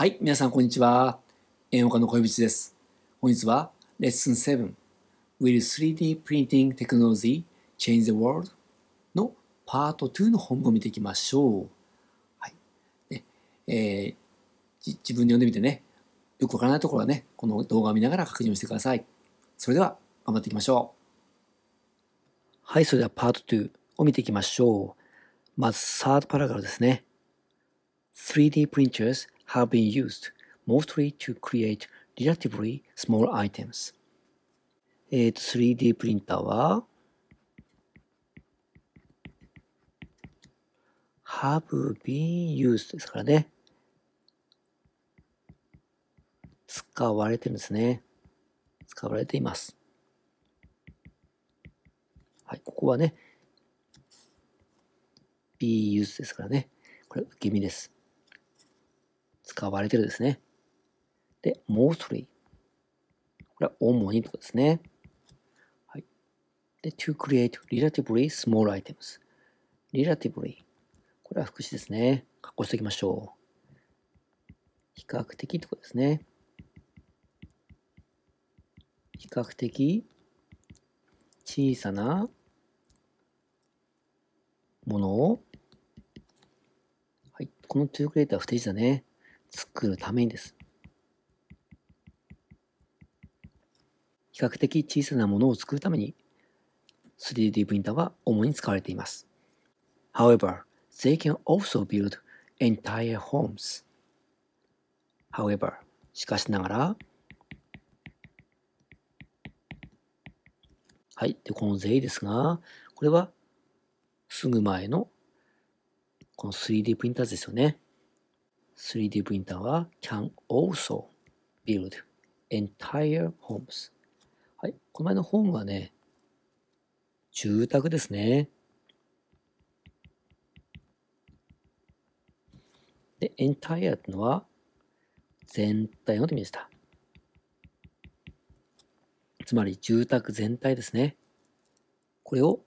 はい、皆さんこんにちは。演歌の恋人です。本日はレッスン7 Will 3D Printing Technology Change the World? のパート2の本文を見ていきましょう。はい。ね、えー自分で読んでみてね、よくわからないところはね、この動画を見ながら確認してください。それでは頑張っていきましょう。はい、それではパート2を見ていきましょう。まず、サードパラグラフですね。3D printers have been used mostly to create relatively small items. えっ、と、3D プリンターは have been used ですからね。使われてるんですね。使われています。はい、ここはね、be used ですからね。これ、受け身です。使われてるですね。で、mostly。これは主にってことですね。はい。で、to create relatively small items。relatively。これは副詞ですね。括弧しておきましょう。比較的ってことですね。比較的小さなものを、はい。この to create は不定詞だね。作るためにです。比較的小さなものを作るために 3D プリンターは主に使われています。However, they can also build entire homes. However, しかしながら、はい。で、この they ですが、これはすぐ前のこの 3D プリンターですよね。3D プリンターは can also build entire homes。はい。この前のホームはね、住宅ですね。で、entire ってのは全体の意味でした。つまり住宅全体ですね。これを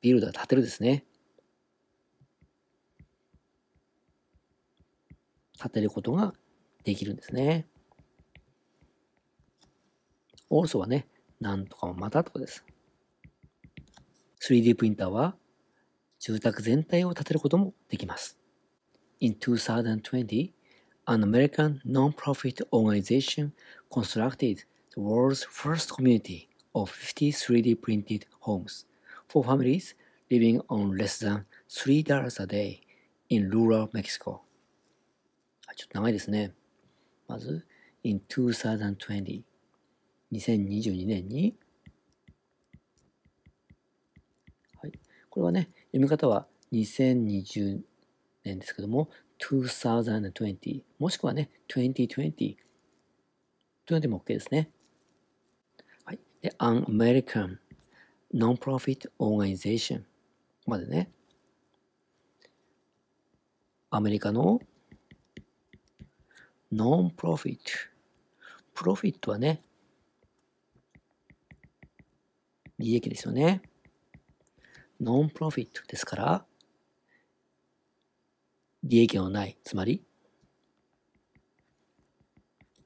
ビルドは建てるですね。建てることができるんですね。also はね、なんとかもまたとかです。3D プリンターは住宅全体を建てることもできます。In 2020, an American non-profit organization constructed the world's first community of 50 3D printed homes for families living on less than $3 a day in rural Mexico. ちょっと長いですね。まず、in 2020 2022年に、はい、これはね、読み方は2020年ですけども、2020もしくはね、2020というのでも OK ですね。はい。で、an American non-profit organization までね、アメリカのノンプロフィット。プロフィットはね、利益ですよね。ノンプロフィットですから、利益のない、つまり、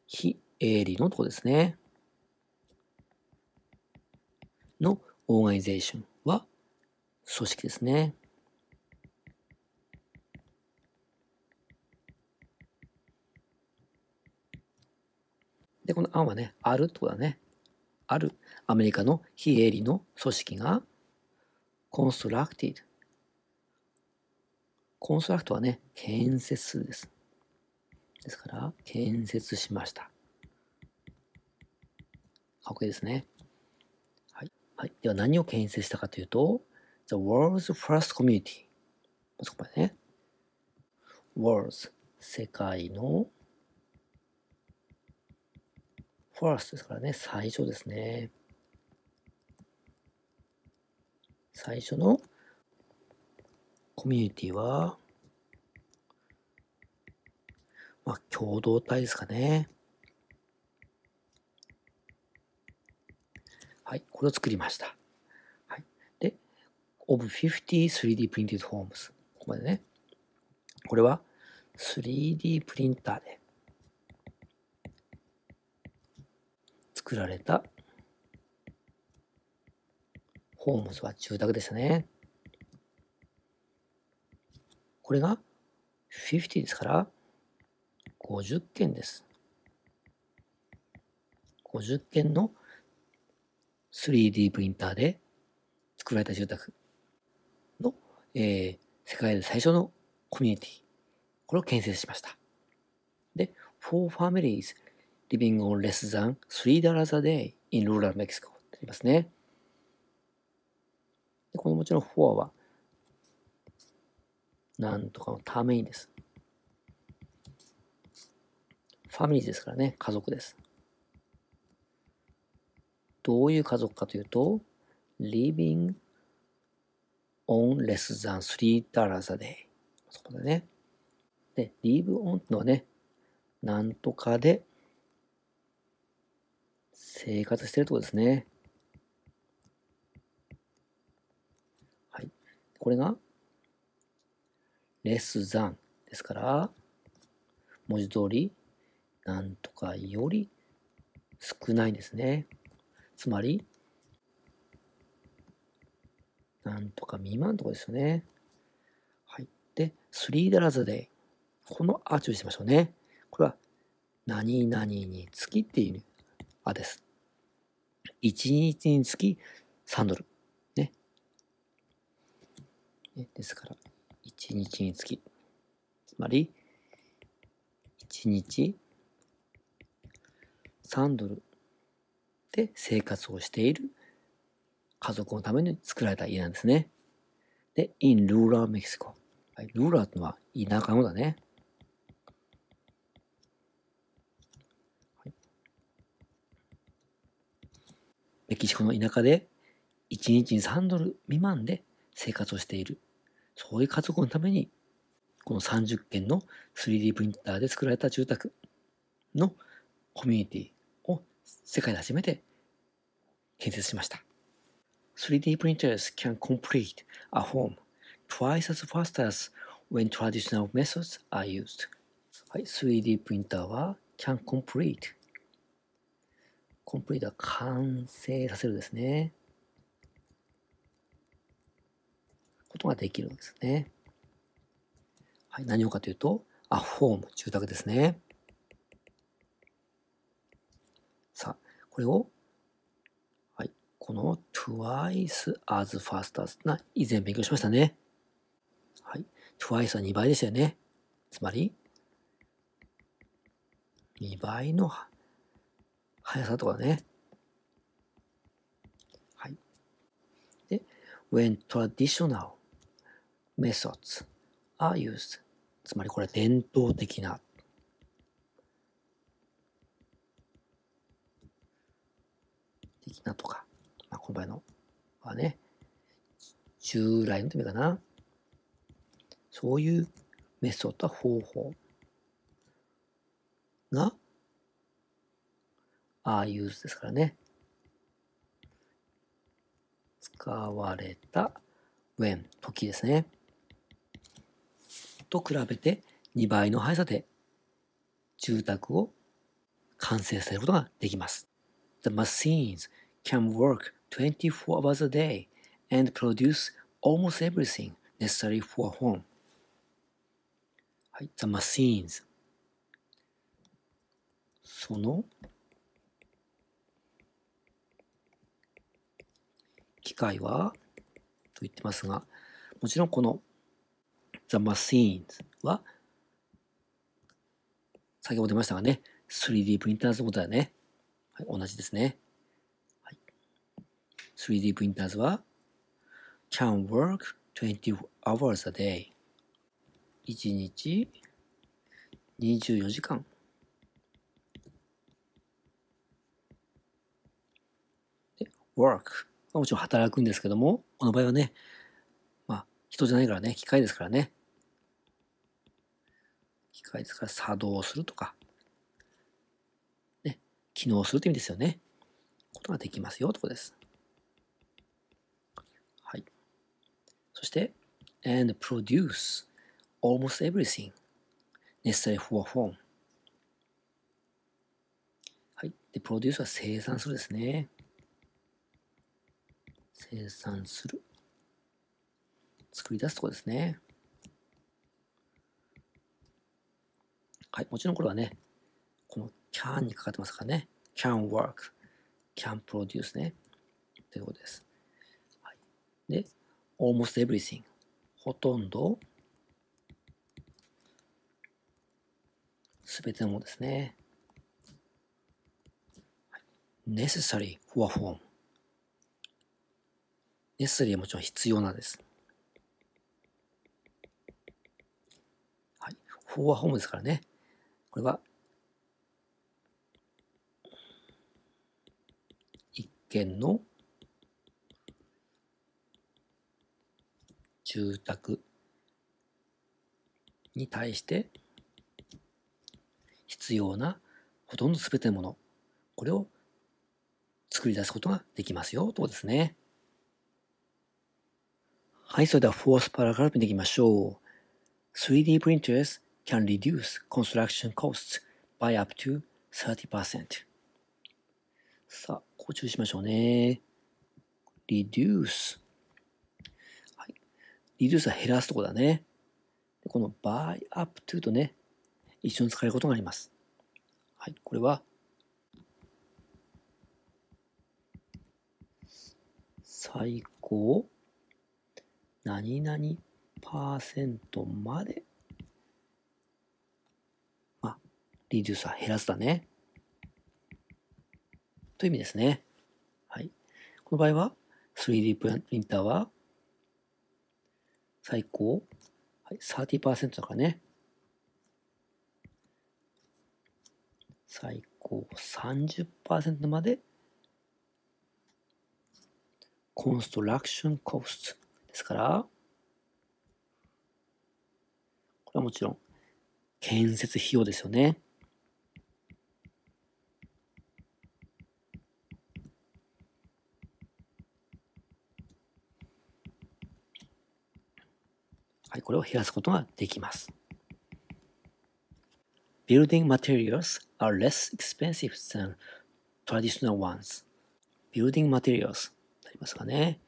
非営利のとこですね。のオーガニゼーションは組織ですね。で、この案はね、あるってことだね。あるアメリカの非営利の組織が、 constructed。construct はね、建設するです。ですから、建設しました。OK ですね。はい。はい。では何を建設したかというと、The world's first community。そこまでね。world's 世界の first ですからね、最初ですね。最初のコミュニティは、まあ、共同体ですかね。はい、これを作りました。はい。で、of 50 3D printed homes。ここまでね。これは 3D プリンターで作られたホームズは住宅でしたね。これが50ですから50件です。50件の 3D プリンターで作られた住宅の、えー、世界で最初のコミュニティ、これを建設しました。で、4 families living on less than $3 a day in rural Mexico ってありますね。でこのもちろん4はなんとかのためにです。ファミリーですからね、家族です。どういう家族かというと、living on less than $3 a day。そこでね。で、live on ってのはね、なんとかで生活してるってこですね。はい。これが less than ですから、文字通り、なんとかより少ないんですね。つまり、なんとか未満とかですよね。はい。で、3 dollars a day。このあ注意しましょうね。これは、何々につきっていうあです。1日につき3ドル。ね。ですから、1日につき。つまり、1日3ドルで生活をしている家族のために作られた家なんですね。で、in rural Mexico。はい、ルーラーってのは田舎のだね。メキシコの田舎で1日に3ドル未満で生活をしている。そういう家族のために、この30件の 3D プリンターで作られた住宅のコミュニティを世界で初めて建設しました。3D printers can complete a home twice as fast as when traditional methods are used. はい、3D プリンターは can complete complete は完成させるですね。ことができるんですね。はい、何をかというと、アホーム、住宅ですね。さあ、これをはいこの twice as fast as な以前勉強しましたね。はい。twice は2倍でしたよね。つまり、2倍の速さとかね。はい。で、when traditional methods are used つまりこれ伝統的な的なとかまあ、この場合のはね、従来のためかな。そういうメソッドは方法が、ああいうですからね。使われた when 時ですね。と比べて2倍の速さで住宅を完成させることができます。The machines can work 24 hours a day and produce almost everything necessary for a home. はい、the machines その機械は？と言ってますがもちろんこの the machines は先ほど出ましたがね 3D プリンターズのことだね、はい、同じですね。3D プリンターズは can work 20 hours a day 1日24時間。work で work もちろん働くんですけどもこの場合はねまあ人じゃないからね機械ですからね機械ですから作動するとかね機能するという意味ですよねことができますよとこですはいそして、and produce almost everything necessary for a form。はい。で、プロデュースは生産するですね。生産する。作り出すところですね。はい。もちろんこれはね、この can にかかってますからね。can work, can produce ね。ということです。はい、で、almost everything ほとんどすべてのものですね。necessary for form a form necessary はもちろん必要なんです。はい。for a form ですからね。これは一件の住宅に対して必要なほとんどすべてのもの、これを作り出すことができますよ、とですね。はい、それでは 4th パラグラフ見ていきましょう。3D printers can reduce construction costs by up to 30%. さあ、ここ注意しましょうね。reduce。はい。reduce は減らすとこだね。この by up to とね、一緒に使えることがあります。はい。これは、最高何々パーセントまでまあリデューサー減らすだね。という意味ですね。はい。この場合は 3D プリンターは最高、はい、30%だからね。最高30%までコンストラクションコストですから、これはもちろん建設費用ですよね。はい、これを減らすことができます。Building materials are less expensive than traditional ones. Building materials ありますかね。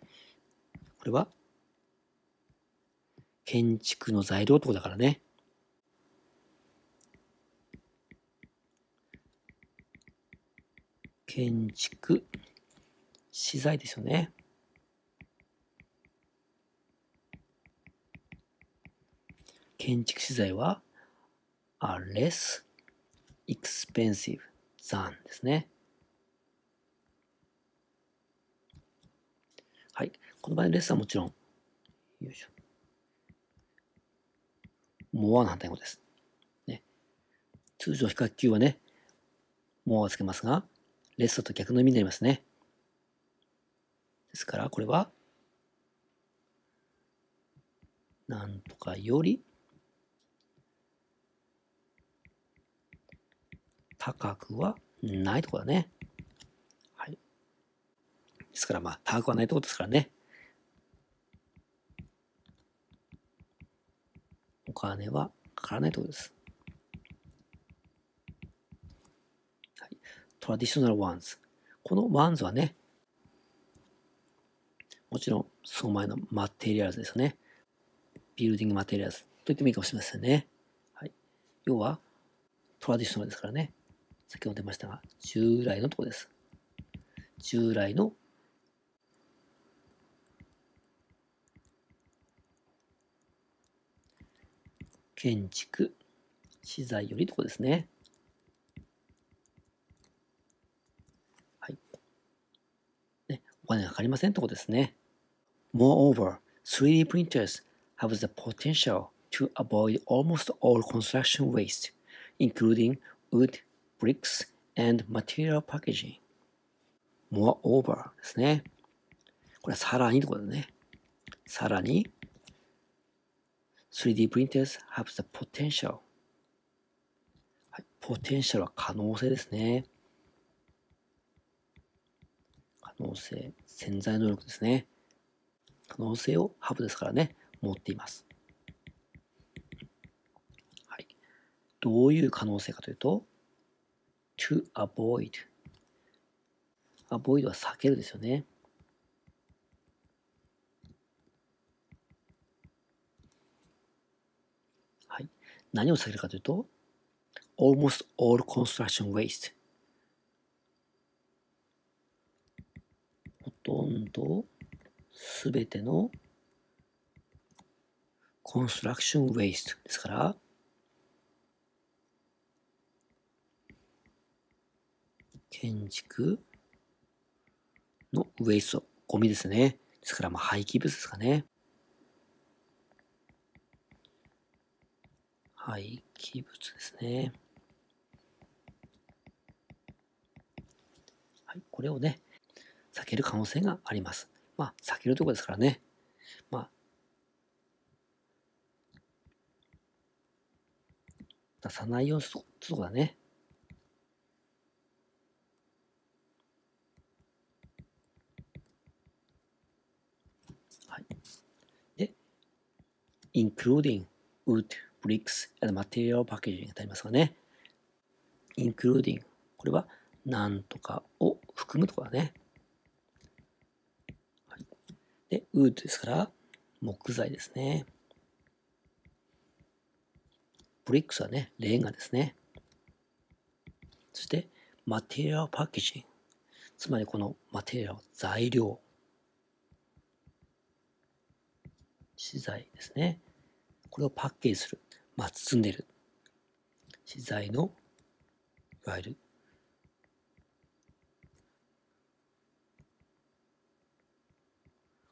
これは建築の材料ってことだからね。建築資材ですよね。建築資材は are less expensive than ですね。はい。この場合、レスはもちろん、よいしょ。More の反対語です。ね。通常比較級はね、more をつけますが、レスだと逆の意味になりますね。ですから、これは、なんとかより高くはないところだね。はい。ですからまあ、高くはないところですからね。お金はかからないところです。 traditional ones。この ones はね、もちろん、その前のマテリアルズですよね。ビルディングマテリアルズと言ってもいいかもしれませんね。はい。要は、トラディショナルですからね。先ほど出ましたが、従来のところです。従来の建築資材よりとこですね。はい。ね、お金がかかりませんとこですね。Moreover, 3D printers have the potential to avoid almost all construction waste, including wood, bricks and material packaging. Moreover ですね。これはさらにってことだね。さらに 3D printers have the potential、はい、potential は可能性ですね。可能性、潜在能力ですね。可能性を have ですからね、持っています。はい。どういう可能性かというと to avoid avoid は避けるですよね。はい。何を避けるかというと almost all construction waste ほとんどすべてのコンストラクションウェイストですから、建築のウェイスト、ゴミですね。ですから、まあ、廃棄物ですかね。廃棄物ですね。はい、これをね、避ける可能性があります。まあ、避けるところですからね。まあ、出さないようにするとこだね。はい。で、including wood, bricks and material packaging とありますがね。including これは何とかを含むところだね。はい、で、ウッドですから、木材ですね。ブリックスはね、レンガですね。そして、マテリアルパッケージング。つまりこのマテリアル、材料。資材ですね。これをパッケージする。まあ、包んでる。資材の、いわゆる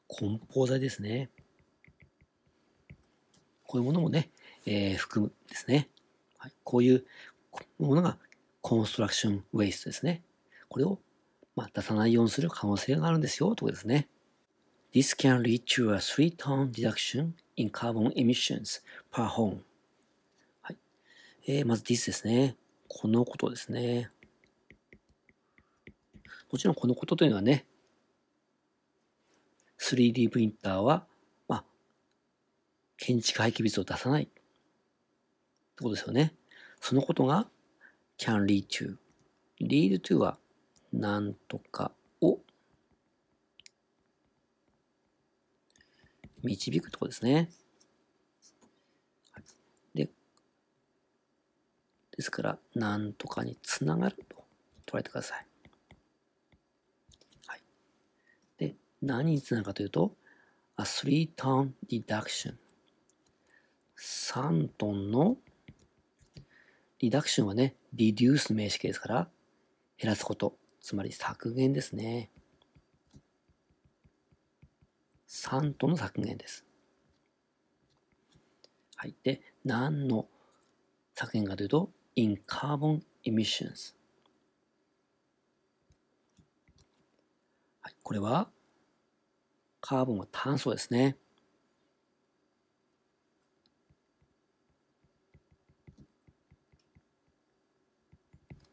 梱包材ですね。こういうものもね、えー、含むですね、はい。こういうものがコンストラクションウェイストですね。これを、まあ、出さないようにする可能性があるんですよ、ということですね。This can lead to a 3-ton reduction in carbon emissions per home. えー、まず this ですね。このことですね。もちろんこのことというのはね、3D プリンターは、まあ、建築廃棄物を出さないってことですよね。そのことが can lead to。lead to はなんとかを導くところですね。で、ですから、なんとかにつながると捉えてください。はい。で何につながるかというと、a 3 ton reduction。3トンのリダクションはね、reduce の名詞形ですから、減らすこと。つまり削減ですね。3トンの削減です。はい。で、何の削減かというと、in carbon emissions。はい。これは、カーボンは炭素ですね。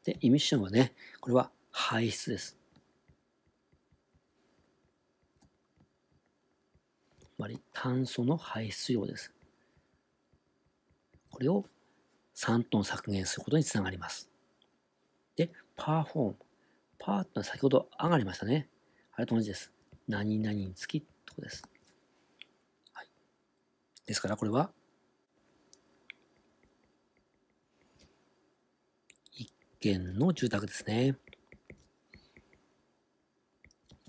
で、エミッションはね、これは排出です。つまり炭素の排出量です。これを3トン削減することにつながります。で、パーフォーム。パーってのは先ほど上がりましたね。あれと同じです。何々につきってことです。はい、ですからこれは一軒の住宅ですね。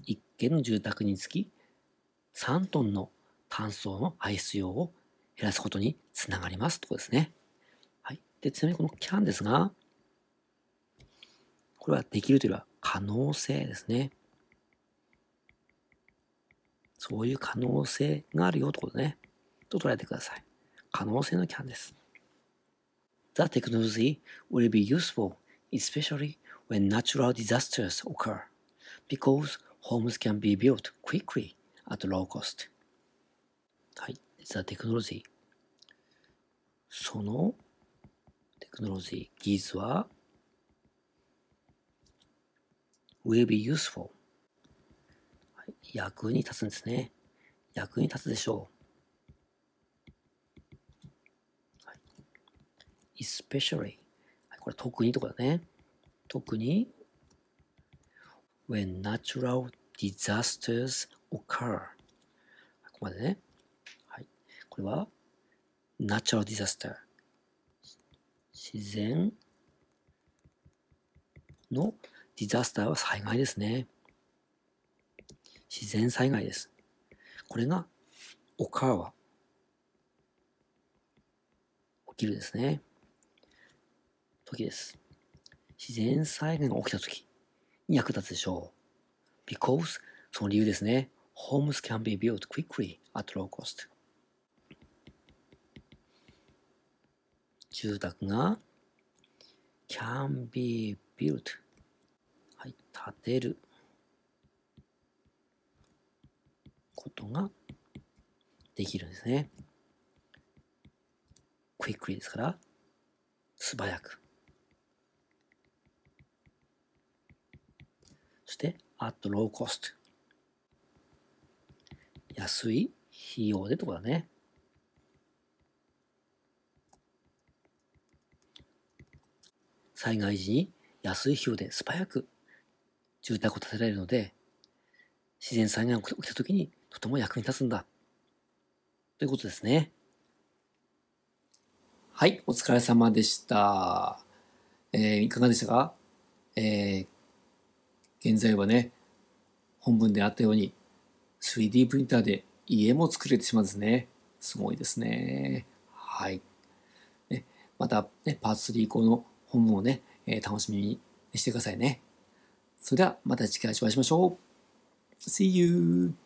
一軒の住宅につき3トンの炭素の排出量を減らすことにつながりますとこですね。で、ちなみにこの can ですが、これはできるというよりは可能性ですね。そういう可能性があるよってことね。と捉えてください。可能性のキャンです。The technology will be useful, especially when natural disasters occur, because homes can be built quickly at low cost. はい。The technology そのクノロジー、技術は will be useful 役に立つんですね。役に立つでしょう。はい、especially はいこれ特にとかだね特に when natural disasters occur ここまでねはいこれは natural disaster 自然のディザスターは災害ですね。自然災害です。これが、オカーは、起きるですね。時です。自然災害が起きた時に役立つでしょう。because その理由ですね。homes can be built quickly at low cost. 住宅が can be built はい、建てることができるんですね。quickly ですから、素早く。そして、at low cost。安い費用でとかだね。災害時に安い費用で素早く住宅を建てられるので、自然災害が起きた時にとても役に立つんだ。ということですね。はい、お疲れ様でした。えー、いかがでしたか？えー、現在はね、本文であったように 3D プリンターで家も作れてしまうんですね。すごいですね。はい。ね、また、ね、パーツ3以降の本文をね、えー、楽しみにしてくださいね。それではまた次回お会いしましょう。See you!